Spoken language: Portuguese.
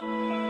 Música